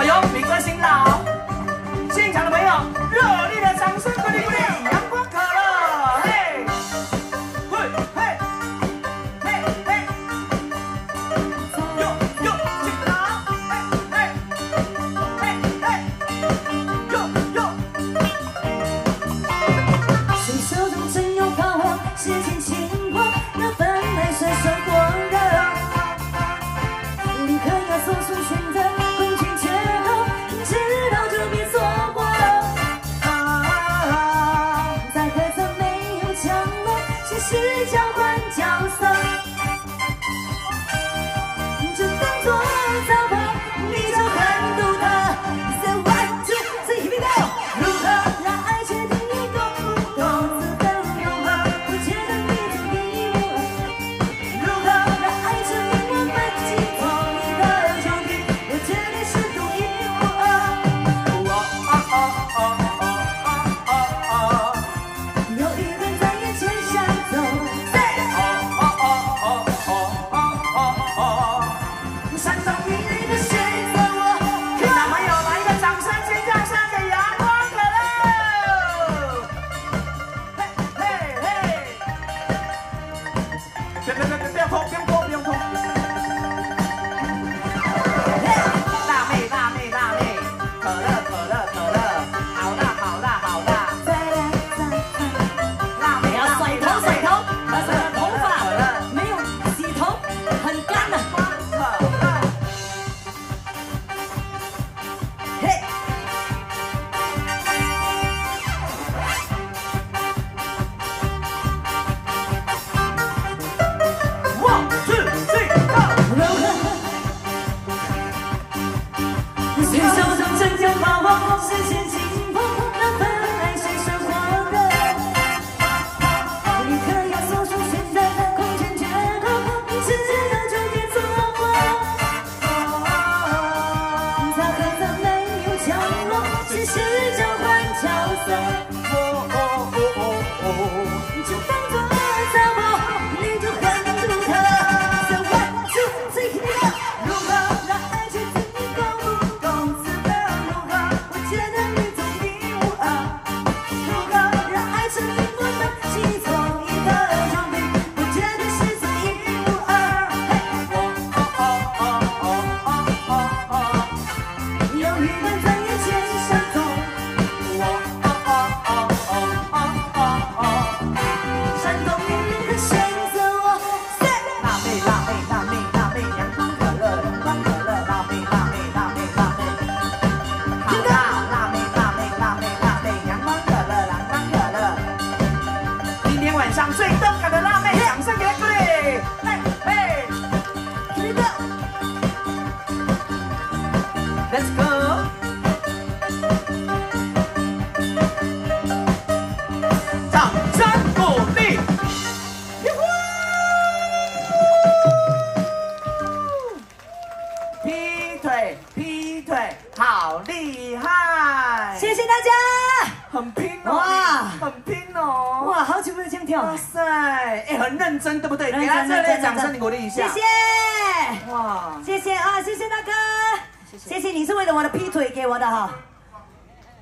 哎呦，没关系啦！落，只是交换角色。腿，劈腿，好厉害！谢谢大家。很拼哦，哇很拼哦！哇，好久没有这样跳。哇塞，哎，很认真，对不对？认给他热烈掌声鼓励一下。谢谢。哇，谢谢啊，谢谢大哥，谢谢你是为了我的劈腿给我的哈，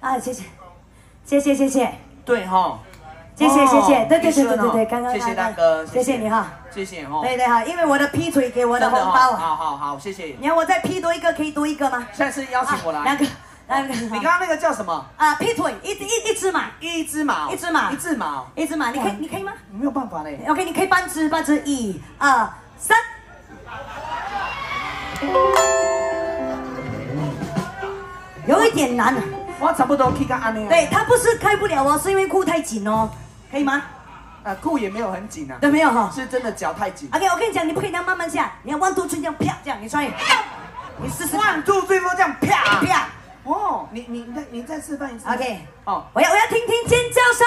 啊，谢谢，谢谢谢谢对哈，谢谢谢谢，哦对对对对对对，刚刚谢谢大哥，谢谢你哈，谢谢哦，对对哈，因为我的劈腿给我的红包啊，好好好，谢谢。你要我再劈多一个可以多一个吗？下次邀请我来。啊两个两个，你刚刚那个叫什么？啊劈腿一一一只马，一只马，一只马一只马，一只马，你可以你可以吗没有办法嘞。？OK，你可以半只半只，一二三。有一点难啊，我差不多可以干安尼。对，它不是开不了哦，是因为裤太紧哦，可以吗？啊，裤也没有很紧啊，对，没有哈。是真的脚太紧。OK，我跟你讲，你不可以这样慢慢下，你要 one two three 这样啪这样，你穿，你试试看 One two three four 这样啪啪。哦，你你你再你再示范一次。OK，哦，我要我要听听尖叫声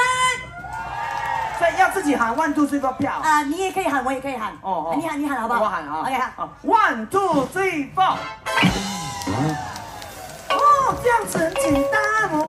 所以要自己喊 one two three four 啪。啊！你也可以喊，我也可以喊。哦哦，你喊你喊好不好？我喊啊。OK，好。好，one two three four。哦，这样子很简单。